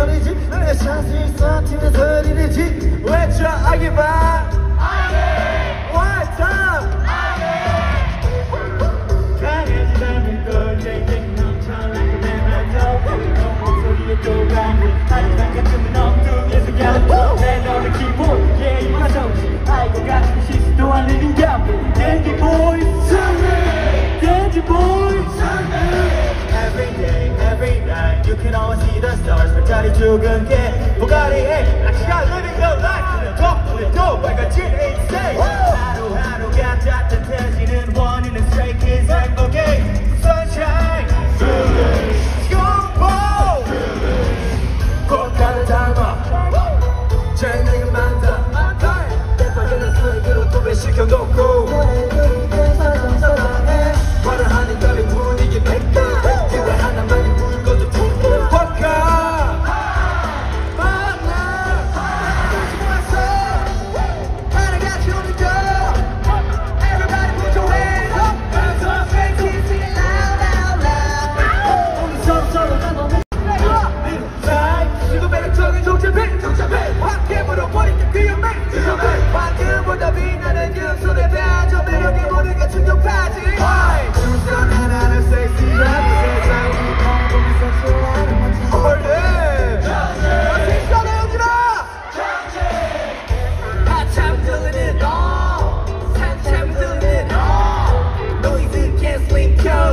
소리지 내 샷이 쏴튀는 소리지 외쳐 아기 봐 One 강해지다는 걸 쟁쟁 넘쳐나게 내면서 너 목소리에 또가는 하지만 가끔은 엉뚱해서 가는 내 너의 기본 예의와 정신 아이고 같은 시시도 않는 감동 Dandy boy Dandy boy Every day, every night you can always see the stars 별자리 죽은 개 보가리에 낚시가 living the life 덕분에 또 밝아진 인생 하루하루가 따뜻해지는 원인은 Stray Kids 행복의 sunshine feeling 공포 feeling 꽃가루 닮아 재능은 많다 내가 얘는 수익으로 도배시켜놓고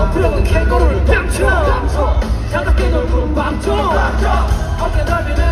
점프력은 캥거루를 뺨쳐. 장갑 낀 얼굴은 빵쳐 어깨 넓이는